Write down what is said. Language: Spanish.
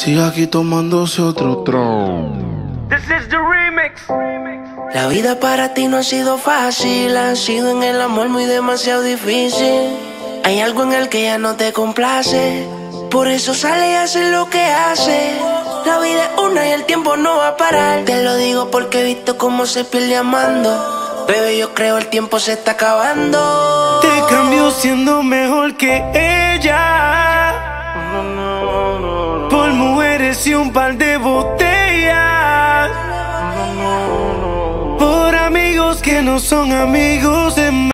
Sigue aquí tomándose otro tron. This is the remix. La vida para ti no ha sido fácil, ha sido en el amor muy demasiado difícil. Hay algo en el que ya no te complace, por eso sale y hace lo que hace. La vida es una y el tiempo no va a parar. Te lo digo porque he visto cómo se pierde amando. Bebé, yo creo el tiempo se está acabando. Te cambio siendo mejor que ella. Y un par de botellas. Por amigos que no son amigos